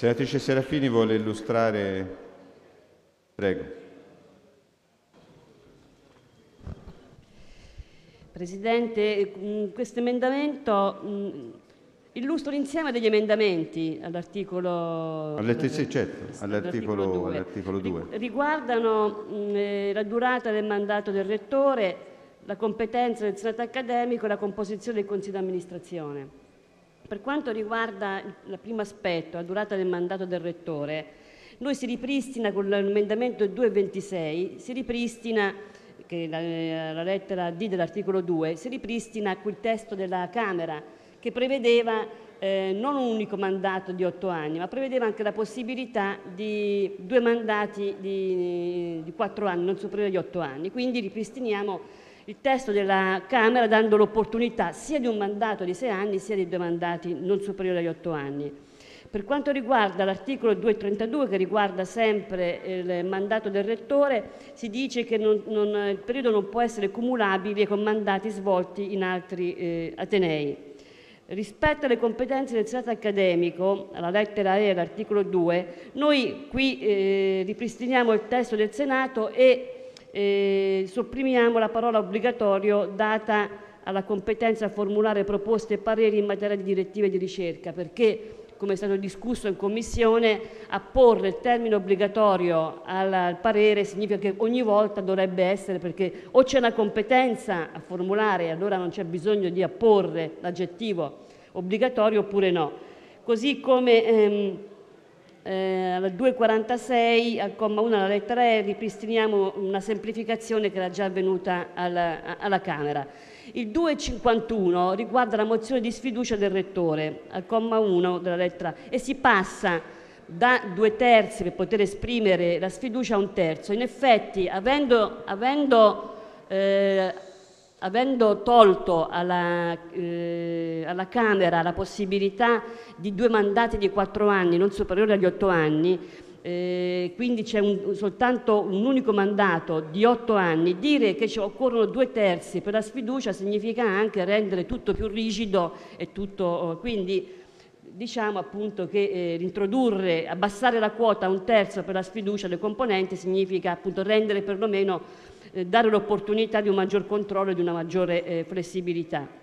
Senatrice Serafini vuole illustrare. Prego. Presidente, mh, questo emendamento mh, illustro l'insieme degli emendamenti all'articolo certo, all'articolo- all'articolo due. Ri- Riguardano mh, eh, la durata del mandato del rettore, la competenza del senato accademico e la composizione del consiglio di amministrazione. Per quanto riguarda il primo aspetto, la durata del mandato del rettore, noi si ripristina con l'emendamento 226, si ripristina, che la, la lettera D dell'articolo 2, si ripristina quel testo della Camera che prevedeva eh, non un unico mandato di otto anni, ma prevedeva anche la possibilità di due mandati di, di quattro anni, non superiori agli otto anni. Quindi ripristiniamo il testo della Camera dando l'opportunità sia di un mandato di sei anni sia di due mandati non superiori agli otto anni. Per quanto riguarda l'articolo 232 che riguarda sempre il mandato del rettore, si dice che non- non- il periodo non può essere cumulabile con mandati svolti in altri eh, atenei. Rispetto alle competenze del Senato accademico, alla lettera E dell'articolo 2, noi qui eh, ripristiniamo il testo del Senato e eh, sopprimiamo la parola obbligatorio data alla competenza a formulare proposte e pareri in materia di direttive di ricerca, perché come è stato discusso in commissione, apporre il termine obbligatorio al, parere significa che ogni volta dovrebbe essere, perché o c'è una competenza a formulare e allora non c'è bisogno di apporre l'aggettivo obbligatorio oppure no. Così come ehm, eh, al 246, al comma 1, alla lettera E, ripristiniamo una semplificazione che era già avvenuta alla, alla Camera. Il 251 riguarda la mozione di sfiducia del Rettore, al comma 1 della lettera E, si passa da due terzi per poter esprimere la sfiducia a un terzo. In effetti, avendo, avendo eh, avendo tolto alla, eh, alla Camera la possibilità di due mandati di quattro anni non superiori agli otto anni, eh, quindi c'è soltanto un unico mandato di otto anni, dire che ci occorrono due terzi per la sfiducia significa anche rendere tutto più rigido e tutto, quindi diciamo appunto che eh, introdurre, abbassare la quota a un terzo per la sfiducia dei componenti significa appunto rendere perlomeno eh, dare l'opportunità di un maggior controllo e di una maggiore eh, flessibilità.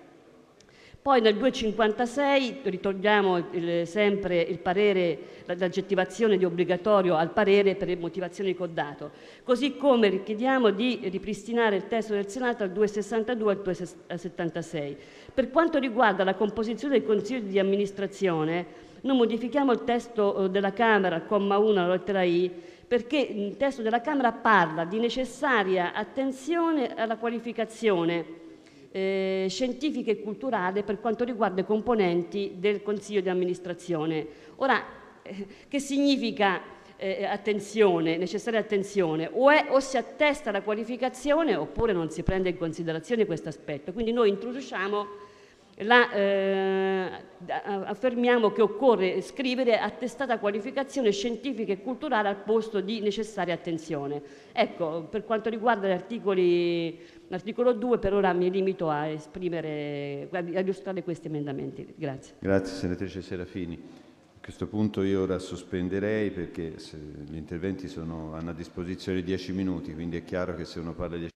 Poi nel 256 ritorniamo il- sempre il parere, la- l'aggettivazione di obbligatorio al parere per le motivazioni che ho dato, così come richiediamo di ripristinare il testo del Senato al 262 al 276. Per quanto riguarda la composizione del Consiglio di amministrazione, noi modifichiamo il testo eh, della Camera, comma 1, alla lettera I, perché il testo della Camera parla di necessaria attenzione alla qualificazione eh, scientifica e culturale per quanto riguarda i componenti del Consiglio di amministrazione. Ora, eh, che significa eh, attenzione, necessaria attenzione? O, è- o si attesta la qualificazione oppure non si prende in considerazione questo aspetto. Quindi noi introduciamo la, eh, affermiamo che occorre scrivere attestata qualificazione scientifica e culturale al posto di necessaria attenzione. Ecco, per quanto riguarda l'articolo 2, per ora mi limito a esprimere, a illustrare questi emendamenti. Grazie. Grazie senatrice Serafini. A questo punto io ora sospenderei perché gli interventi sono- hanno a disposizione 10 minuti, quindi è chiaro che se uno parla 10